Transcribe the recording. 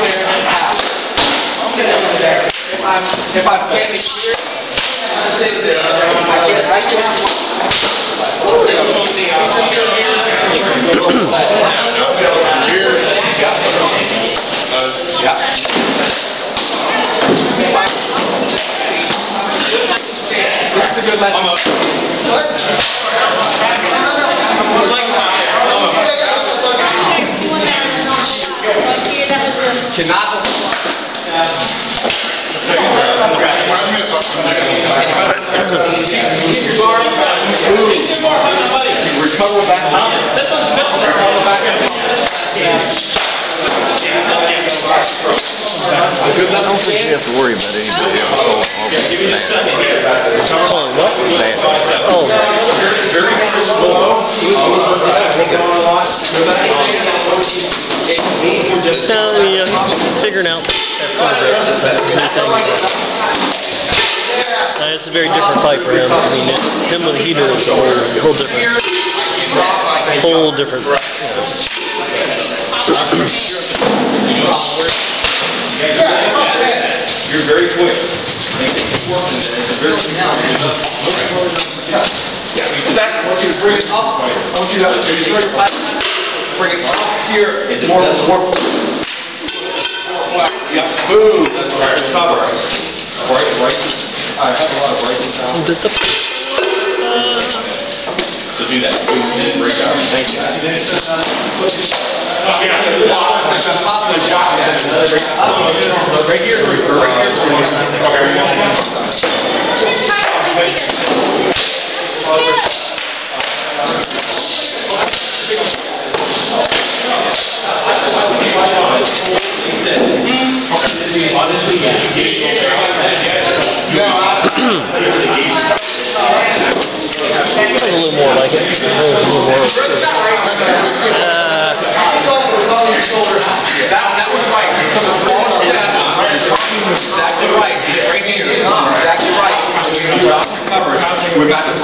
gas. Good shot. If I'm, if I'm standing here, I get, I get. Because I- I'm up. Like, Cannot. Keep your guard. Recover back. That's what, that's what they're Recover back. Good I don't think you have to worry about anybody else. Oh, Recover. oh, what? Oh, No, yeah, he's figuring out that. Uh, it's a very different fight for him. I mean, it- him with a heater is a whole, whole different, whole different. You're very quick. Back, I want you to bring it up. I want you to, bring it up, bring it up here, more, more. Yeah, boom. That's right. Recover. Right, right. I have a lot of braces now. The- the- So do that. Great job. Thank you. Pop the shot. Right here, or right here. That was a little more like it. A little more. Exactly right. Right here. Exactly right. We're out covered. We're back to